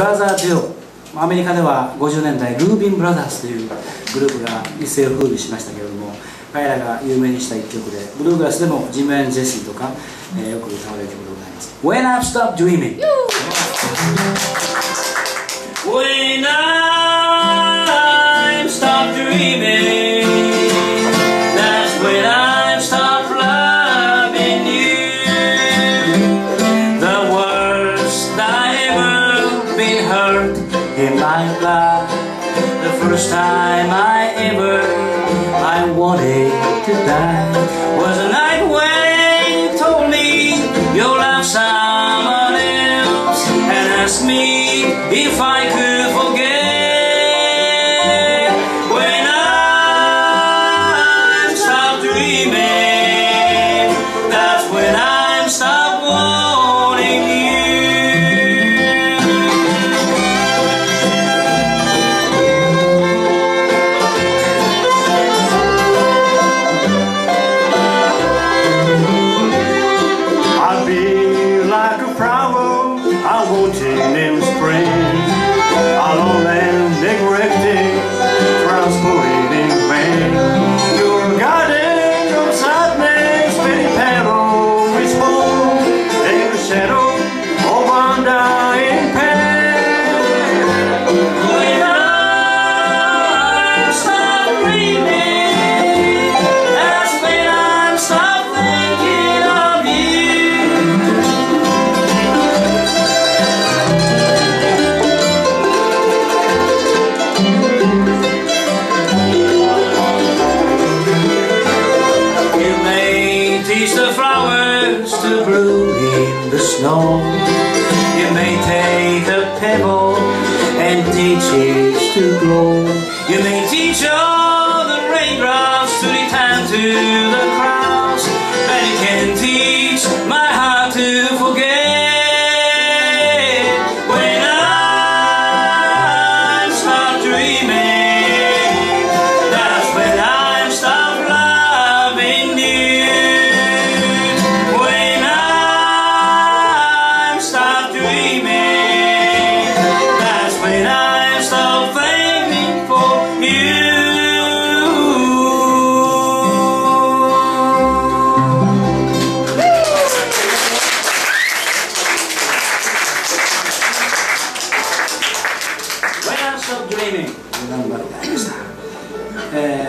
ブラザーデュオアメリカでは50年代ルービン・ブラザーズというグループが一世を風靡しましたけれども彼らが有名にした一曲でブルーグラスでもジム・エン・ジェシーとか、えー、よく歌われる曲でございます。When I've Stopped Dreaming When I've my life The first time I ever I wanted to die Was a night when you told me you love someone else And asked me if I could teach the flowers to bloom in the snow. You may take a pebble and teach it to grow. You may teach all the raindrops to return to stop dreaming. Remember that. Uh,